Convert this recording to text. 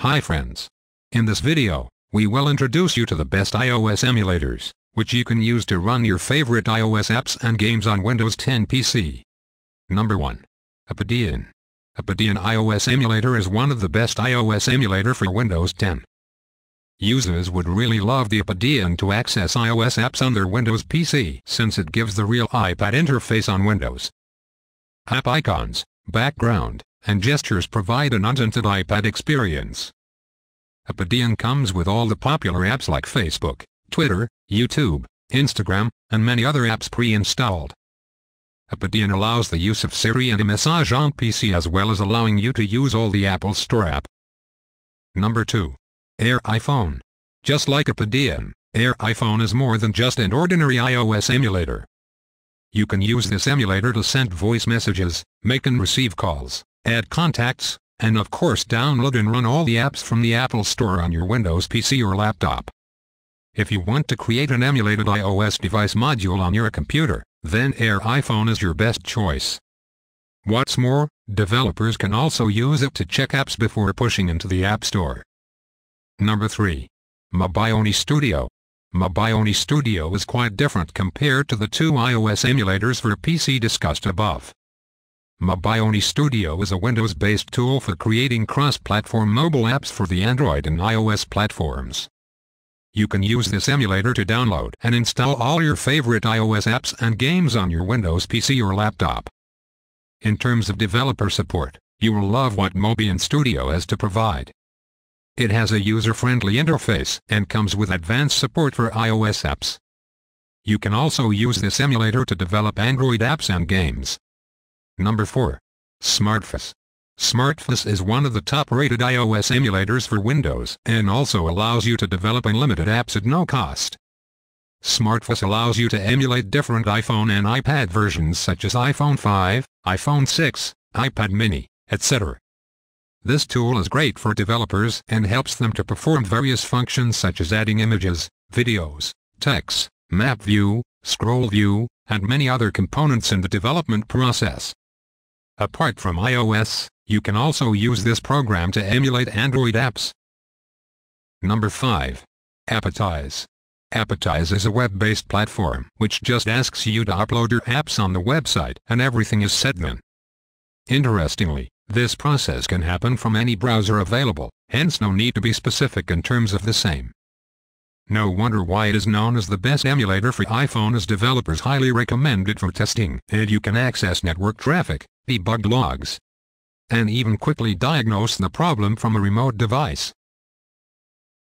Hi friends. In this video, we will introduce you to the best iOS emulators, which you can use to run your favorite iOS apps and games on Windows 10 PC. Number 1. iPadian. iPadian iOS emulator is one of the best iOS emulator for Windows 10. Users would really love the iPadian to access iOS apps on their Windows PC since it gives the real iPad interface on Windows. App icons, background, and gestures provide an untinted iPad experience. iPadian comes with all the popular apps like Facebook, Twitter, YouTube, Instagram, and many other apps pre-installed. iPadian allows the use of Siri and a iMessage on PC as well as allowing you to use all the Apple Store app. Number 2. Air iPhone. Just like iPadian, Air iPhone is more than just an ordinary iOS emulator. You can use this emulator to send voice messages, make and receive calls, add contacts, and of course download and run all the apps from the Apple Store on your Windows PC or laptop. If you want to create an emulated iOS device module on your computer, then Air iPhone is your best choice. What's more, developers can also use it to check apps before pushing into the App Store. Number 3. MobiOne Studio. MobiOne Studio is quite different compared to the two iOS emulators for PC discussed above. MobiOne Studio is a Windows-based tool for creating cross-platform mobile apps for the Android and iOS platforms. You can use this emulator to download and install all your favorite iOS apps and games on your Windows PC or laptop. In terms of developer support, you will love what MobiOne Studio has to provide. It has a user-friendly interface and comes with advanced support for iOS apps. You can also use this emulator to develop Android apps and games. Number 4. Smartface. Smartface is one of the top-rated iOS emulators for Windows and also allows you to develop unlimited apps at no cost. Smartface allows you to emulate different iPhone and iPad versions such as iPhone 5, iPhone 6, iPad mini, etc. This tool is great for developers and helps them to perform various functions such as adding images, videos, text, map view, scroll view, and many other components in the development process. Apart from iOS, you can also use this program to emulate Android apps. Number 5. Appetize. Appetize is a web-based platform which just asks you to upload your apps on the website and everything is set then. Interestingly, this process can happen from any browser available, hence no need to be specific in terms of the same. No wonder why it is known as the best emulator for iPhone as developers highly recommend it for testing and you can access network traffic, debug logs, and even quickly diagnose the problem from a remote device.